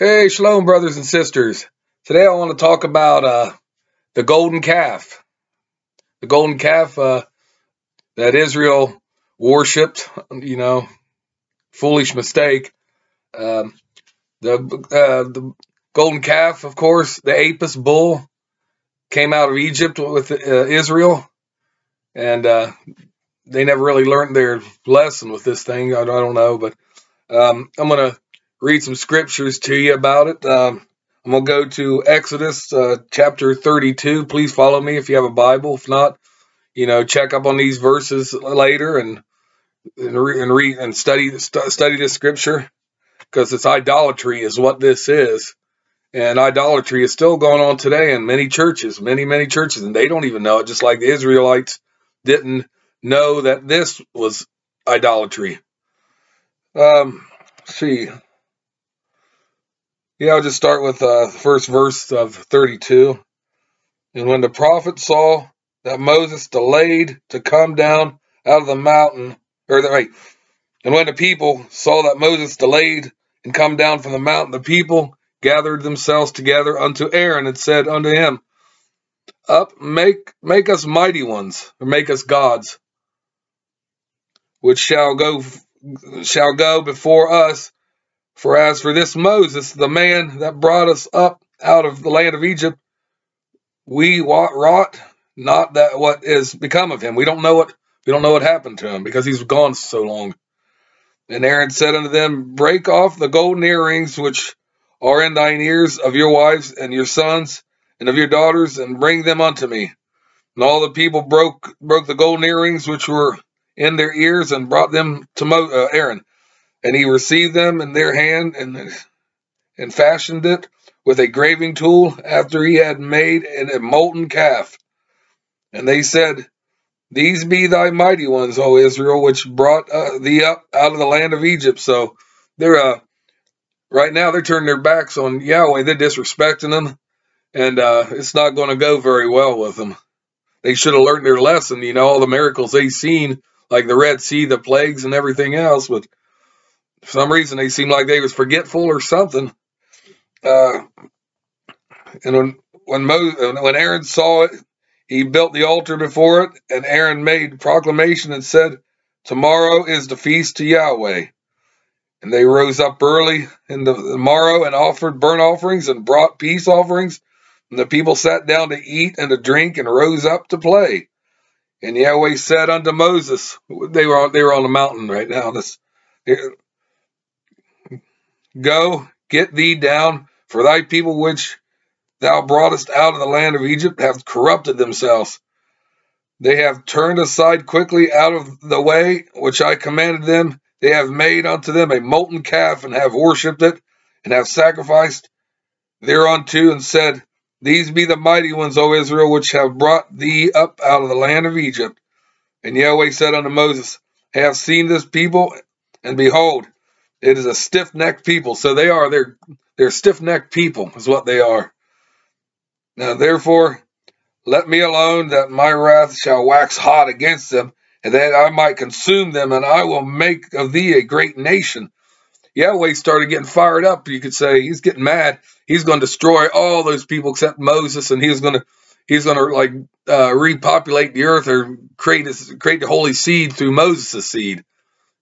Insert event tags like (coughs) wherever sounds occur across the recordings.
Hey, shalom, brothers and sisters. Today I want to talk about uh, the golden calf. The golden calf uh, that Israel worshipped, you know, foolish mistake. Um, the, uh, the golden calf, of course, the Apis bull came out of Egypt with uh, Israel, and uh, they never really learned their lesson with this thing. I, I don't know, but um, I'm going to read some scriptures to you about it. Um, I'm going to go to Exodus uh, chapter 32. Please follow me if you have a Bible. If not, you know, check up on these verses later and and, re and read and study st study the scripture because it's idolatry is what this is. And idolatry is still going on today in many churches, many, many churches, and they don't even know it, just like the Israelites didn't know that this was idolatry. Um, see. Yeah, I'll just start with uh, the first verse of 32. And when the prophet saw that Moses delayed to come down out of the mountain, or the, right, and when the people saw that Moses delayed and come down from the mountain, the people gathered themselves together unto Aaron and said unto him, Up, make make us mighty ones, or make us gods, which shall go shall go before us. For as for this Moses, the man that brought us up out of the land of Egypt, we wrought not that what is become of him. We don't know what we don't know what happened to him because he's gone so long. And Aaron said unto them, Break off the golden earrings which are in thine ears of your wives and your sons and of your daughters, and bring them unto me. And all the people broke broke the golden earrings which were in their ears and brought them to Mo, uh, Aaron. And he received them in their hand and, and fashioned it with a graving tool after he had made a molten calf. And they said, These be thy mighty ones, O Israel, which brought uh, thee up out of the land of Egypt. So they're uh, right now they're turning their backs on Yahweh. They're disrespecting them, and uh, it's not going to go very well with them. They should have learned their lesson. You know, all the miracles they've seen like the Red Sea, the plagues, and everything else. But for some reason, they seemed like they was forgetful or something. Uh, and when when Mo, when Aaron saw it, he built the altar before it, and Aaron made proclamation and said, "Tomorrow is the feast to Yahweh." And they rose up early in the, morrow and offered burnt offerings and brought peace offerings. And the people sat down to eat and to drink and rose up to play. And Yahweh said unto Moses, they were on, they were on the mountain right now. This, go get thee down, for thy people which thou broughtest out of the land of Egypt have corrupted themselves. They have turned aside quickly out of the way which I commanded them. They have made unto them a molten calf and have worshipped it and have sacrificed thereunto and said, these be the mighty ones, O Israel, which have brought thee up out of the land of Egypt. And Yahweh said unto Moses, I have seen this people, and behold, it is a stiff-necked people. So they are, they're, they're stiff-necked people, is what they are. Now therefore, let me alone, that my wrath shall wax hot against them, and that I might consume them, and I will make of thee a great nation. Yahweh started getting fired up. You could say he's getting mad he's going to destroy all those people except Moses, and he's going to he's going to like uh, repopulate the earth or create his, create the holy seed through Moses' seed.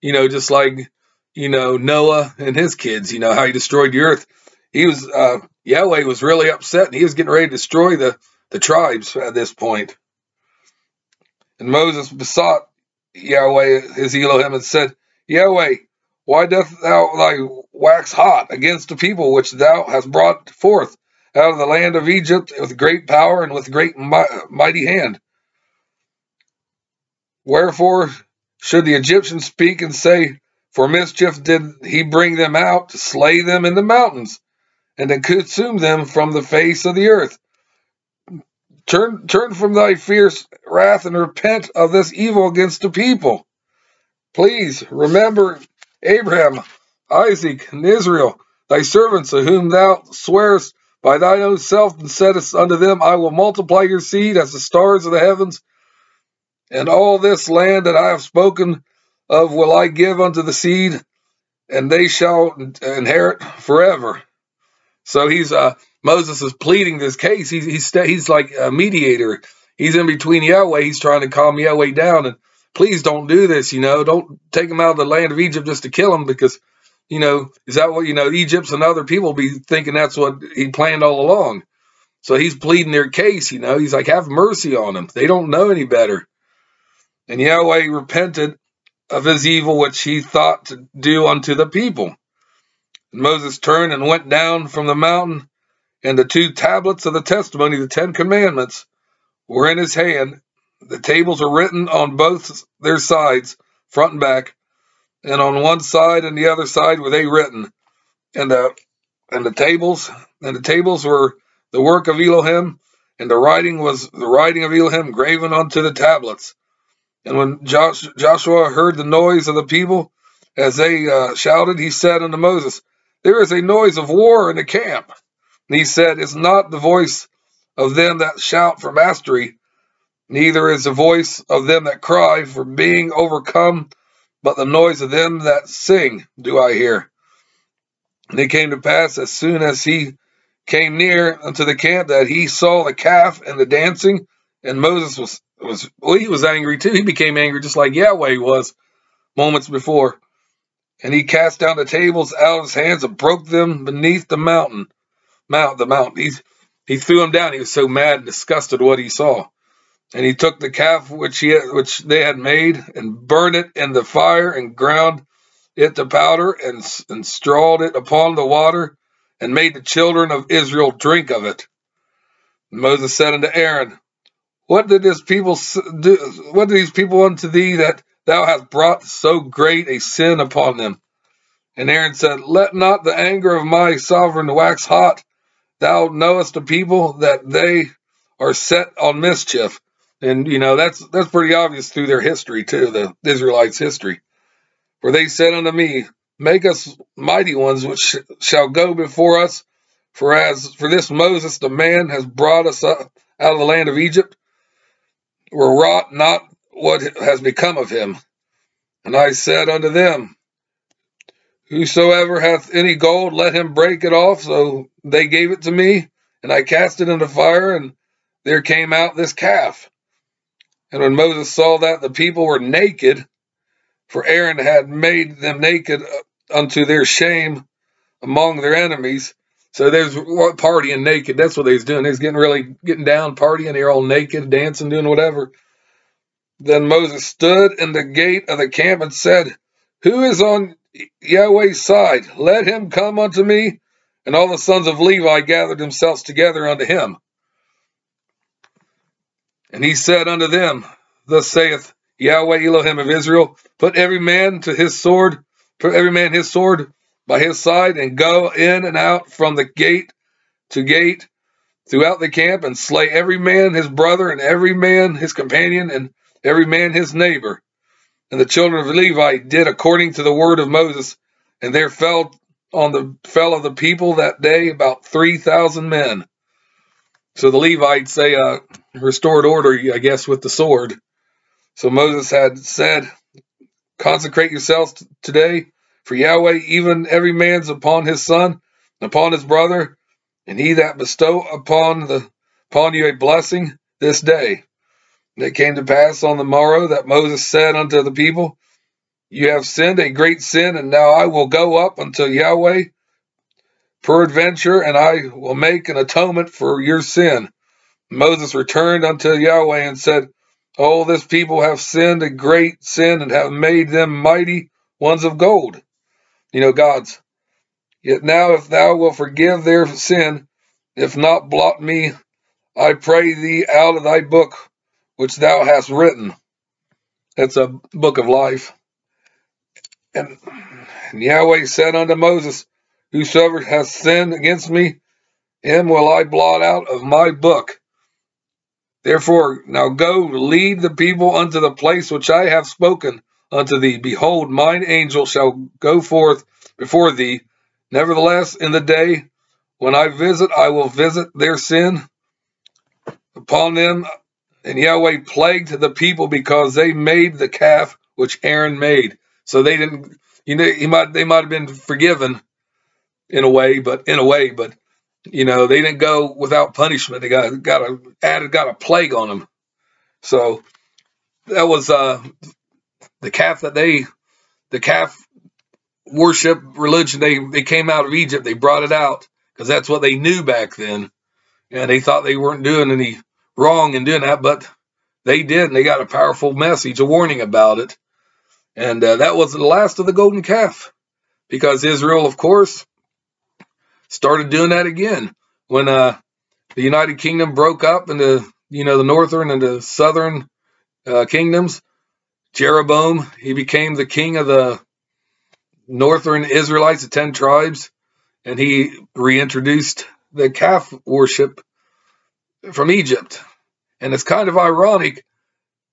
You know, just like you know Noah and his kids. You know how he destroyed the earth. He was uh, Yahweh was really upset, and he was getting ready to destroy the the tribes at this point. And Moses besought Yahweh his Elohim and said, Yahweh, why doth thou thy wax hot against the people which thou hast brought forth out of the land of Egypt with great power and with great mighty hand? Wherefore should the Egyptians speak and say, For mischief did he bring them out to slay them in the mountains, and to consume them from the face of the earth? Turn, turn from thy fierce wrath and repent of this evil against the people. Please remember Abraham, Isaac, and Israel, thy servants, to whom thou swearest by thine own self, and saidst unto them, I will multiply your seed as the stars of the heavens, and all this land that I have spoken of will I give unto the seed, and they shall inherit forever. So he's uh Moses is pleading this case. He's he's he's like a mediator. He's in between Yahweh. He's trying to calm Yahweh down and please don't do this. You know, don't take him out of the land of Egypt just to kill him because you know is that what you know Egypt's and other people be thinking that's what he planned all along. So he's pleading their case. You know, he's like have mercy on them. They don't know any better. And Yahweh repented of his evil which he thought to do unto the people. And Moses turned and went down from the mountain, and the two tablets of the testimony, the Ten Commandments, were in his hand. The tables were written on both their sides, front and back, and on one side and the other side were they written. And the and the tables and the tables were the work of Elohim, and the writing was the writing of Elohim graven onto the tablets. And when Josh, Joshua heard the noise of the people as they uh, shouted, he said unto Moses, There is a noise of war in the camp. And he said, It's not the voice of them that shout for mastery, neither is the voice of them that cry for being overcome, but the noise of them that sing do I hear. And it came to pass as soon as he came near unto the camp that he saw the calf and the dancing, and Moses was was well, he was angry too. He became angry just like Yahweh was moments before. And he cast down the tables out of his hands and broke them beneath the mountain. Mount the mountain. He, he threw them down. He was so mad and disgusted what he saw. And he took the calf which he had, which they had made and burned it in the fire and ground it to powder and, and strawed it upon the water and made the children of Israel drink of it. And Moses said unto Aaron, what did this people do? What do these people unto thee that thou hast brought so great a sin upon them? And Aaron said, Let not the anger of my sovereign wax hot. Thou knowest the people that they are set on mischief. And you know that's that's pretty obvious through their history too, the Israelites' history. For they said unto me, Make us mighty ones which shall go before us. For as for this Moses, the man has brought us up out of the land of Egypt, were wrought not what has become of him. And I said unto them, Whosoever hath any gold, let him break it off. So they gave it to me, and I cast it into fire, and there came out this calf. And when Moses saw that the people were naked, for Aaron had made them naked uh, unto their shame among their enemies, so there's partying naked. That's what they was doing. They was getting really getting down, partying. They're all naked, dancing, doing whatever. Then Moses stood in the gate of the camp and said, Who is on Yahweh's side? Let him come unto me. And all the sons of Levi gathered themselves together unto him. And he said unto them, Thus saith Yahweh Elohim of Israel, Put every man to his sword, put every man his sword by his side and go in and out from the gate to gate throughout the camp and slay every man his brother and every man his companion and every man his neighbor. And the children of Levi did according to the word of Moses, and there fell on the fell of the people that day about three thousand men. So the Levites say uh, restored order, I guess, with the sword. So Moses had said, Consecrate yourselves today for Yahweh, even every man's upon his son, upon his brother, and he that bestow upon the upon you a blessing this day. And it came to pass on the morrow that Moses said unto the people, You have sinned a great sin, and now I will go up unto Yahweh peradventure, and I will make an atonement for your sin. Moses returned unto Yahweh and said, Oh, this people have sinned a great sin and have made them mighty ones of gold you know, God's. Yet now, if thou wilt forgive their sin, if not blot me, I pray thee out of thy book which thou hast written. That's a book of life. And, and Yahweh said unto Moses, Whosoever hath sinned against me, him will I blot out of my book. Therefore, now go lead the people unto the place which I have spoken unto thee, Behold, mine angel shall go forth before thee. Nevertheless, in the day when I visit, I will visit their sin upon them. And Yahweh plagued the people because they made the calf which Aaron made. So they didn't, you know, he might, they might have been forgiven in a way, but in a way, but you know, they didn't go without punishment. They got got a added got a plague on them. So that was uh, the calf that they the calf worship religion. They they came out of Egypt. They brought it out because that's what they knew back then, and they thought they weren't doing any wrong in doing that, but they did, and they got a powerful message, a warning about it. And uh, that was the last of the golden calf, because Israel, of course, started doing that again when uh, the United Kingdom broke up into you know the northern and the southern uh, kingdoms. Jeroboam he became the king of the northern Israelites, the ten tribes, and he reintroduced the calf worship from Egypt. And it's kind of ironic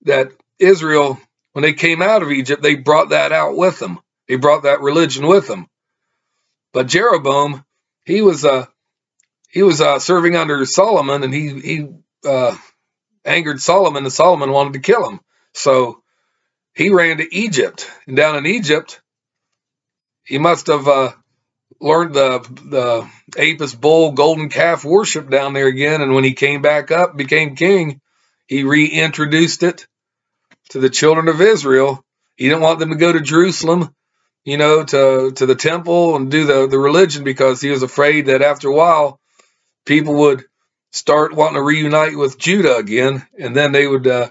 that Israel, when they came out of Egypt, they brought that out with them. They brought that religion with them. But Jeroboam, he was uh, he was uh, serving under Solomon, and he he uh, angered Solomon, and Solomon wanted to kill him. So he ran to Egypt, and down in Egypt, he must have uh, learned the the Apis bull golden calf worship down there again. And when he came back up, became king, he reintroduced it to the children of Israel. He didn't want them to go to Jerusalem, you know, to to the temple and do the the religion because he was afraid that after a while people would start wanting to reunite with Judah again, and then they would uh,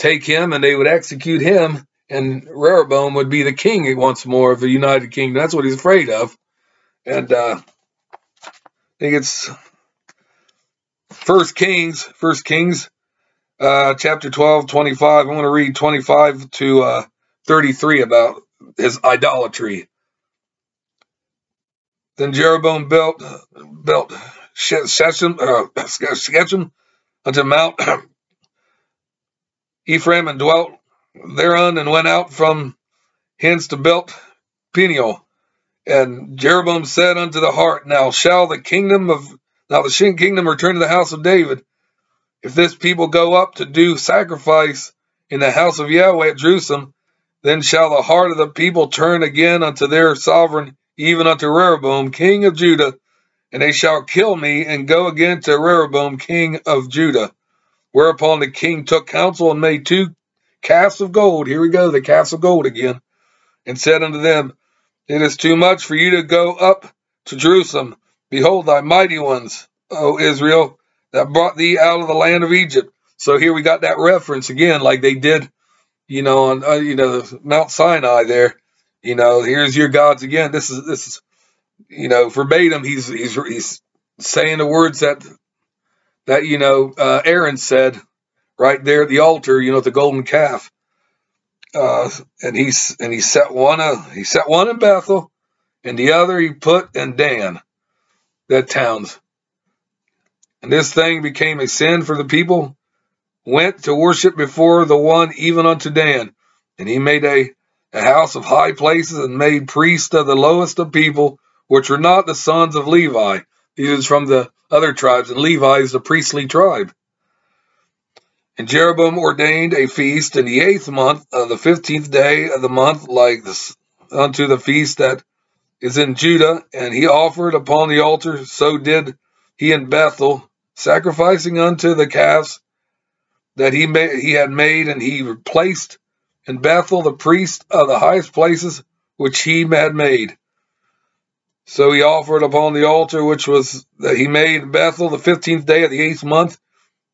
take him and they would execute him, and Rehoboam would be the king once more of the United Kingdom. That's what he's afraid of. And uh, I think it's First Kings, First Kings, uh, chapter 12, 25. I'm going to read 25 to uh, 33 about his idolatry. Then Jeroboam built built Shechem, uh, (coughs) Shechem unto Mount Ephraim and dwelt thereon and went out from hence to build Peniel. And Jeroboam said unto the heart, Now shall the kingdom of now the Shin kingdom return to the house of David. If this people go up to do sacrifice in the house of Yahweh at Jerusalem, then shall the heart of the people turn again unto their sovereign, even unto Rehoboam, king of Judah, and they shall kill me and go again to Rehoboam, king of Judah. Whereupon the king took counsel and made two calves of gold. Here we go, the calves of gold again. And said unto them, It is too much for you to go up to Jerusalem. Behold thy mighty ones, O Israel, that brought thee out of the land of Egypt. So here we got that reference again, like they did, you know, on uh, you know Mount Sinai. There, you know, here's your gods again. This is this is you know, verbatim, he's he's he's saying the words that that you know uh, Aaron said right there at the altar, you know, the golden calf. Uh, and he's and he set one uh, he set one in Bethel, and the other he put in Dan, that towns. And this thing became a sin for the people. Went to worship before the one even unto Dan, and he made a, a house of high places and made priests of the lowest of people which were not the sons of Levi. These are from the other tribes, and Levi is the priestly tribe. And Jeroboam ordained a feast in the eighth month of the fifteenth day of the month, like this, unto the feast that is in Judah, and he offered upon the altar. So did he in Bethel, sacrificing unto the calves that he he had made, and he replaced in Bethel the priest of the highest places which he had made. So he offered upon the altar which was that he made Bethel the fifteenth day of the eighth month,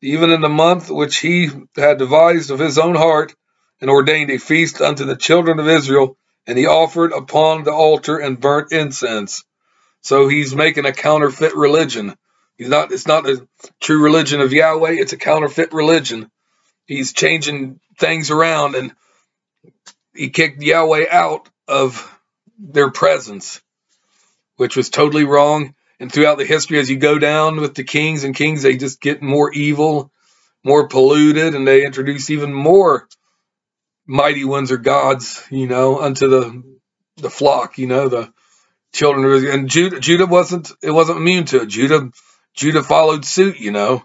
even in the month which he had devised of his own heart, and ordained a feast unto the children of Israel, and he offered upon the altar and burnt incense. So he's making a counterfeit religion. He's not it's not a true religion of Yahweh, it's a counterfeit religion. He's changing things around and he kicked Yahweh out of their presence which was totally wrong. And throughout the history, as you go down with the kings and kings, they just get more evil, more polluted, and they introduce even more mighty ones or gods, you know, unto the the flock, you know, the children of Israel. And Judah, Judah wasn't it wasn't immune to it. Judah Judah followed suit, you know.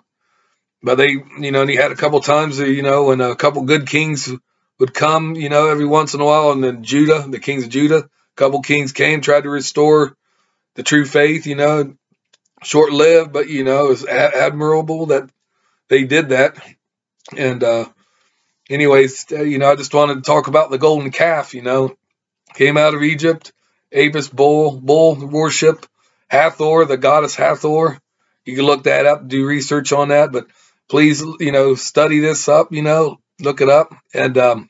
But they, you know, and he had a couple times, you know, when a couple good kings would come, you know, every once in a while, and then Judah, the kings of Judah, a couple kings came, tried to restore the true faith, you know, short lived, but you know, it's admirable that they did that. And uh, anyways, uh, you know, I just wanted to talk about the golden calf. You know, came out of Egypt, Apis bull, bull worship, Hathor, the goddess Hathor. You can look that up, do research on that, but please, you know, study this up. You know, look it up, and um,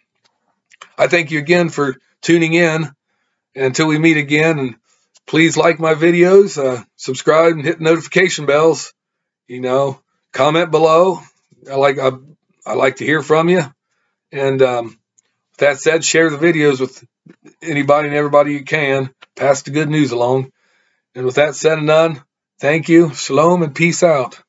I thank you again for tuning in. Until we meet again, and please like my videos, uh, subscribe, and hit notification bells. You know, comment below. I like I, I like to hear from you. And um, with that said, share the videos with anybody and everybody you can. Pass the good news along. And with that said and done, thank you. Shalom and peace out.